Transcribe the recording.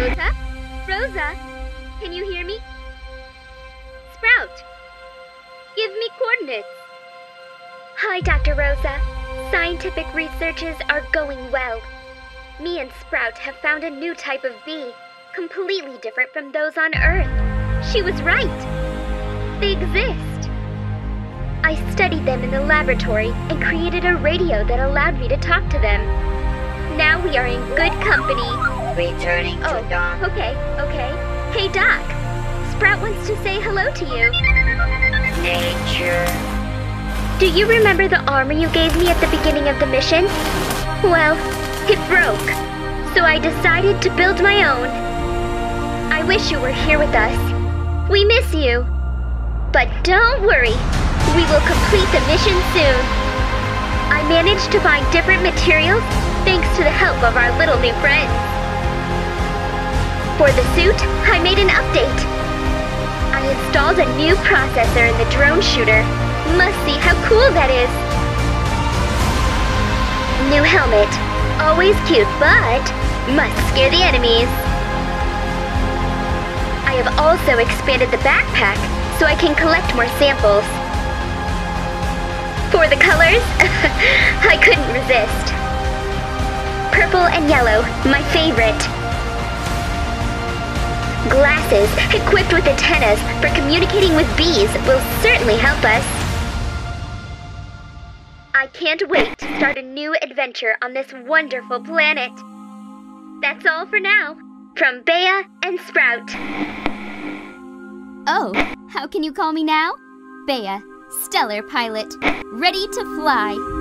Rosa? Rosa? Can you hear me? Sprout! Give me coordinates. Hi, Dr. Rosa. Scientific researches are going well. Me and Sprout have found a new type of bee, completely different from those on Earth. She was right. They exist. I studied them in the laboratory and created a radio that allowed me to talk to them. Now we are in good company. Returning to Oh, dawn. okay, okay. Hey, Doc. Sprout wants to say hello to you. Nature. Do you remember the armor you gave me at the beginning of the mission? Well, broke. So I decided to build my own. I wish you were here with us. We miss you. But don't worry. We will complete the mission soon. I managed to find different materials thanks to the help of our little new friends. For the suit, I made an update. I installed a new processor in the drone shooter. Must see how cool that is. New helmet. Always cute, but must scare the enemies. I have also expanded the backpack so I can collect more samples. For the colors, I couldn't resist. Purple and yellow, my favorite. Glasses equipped with antennas for communicating with bees will certainly help us. I can't wait to start a new adventure on this wonderful planet. That's all for now. From Bea and Sprout. Oh, how can you call me now? Bea, stellar pilot, ready to fly.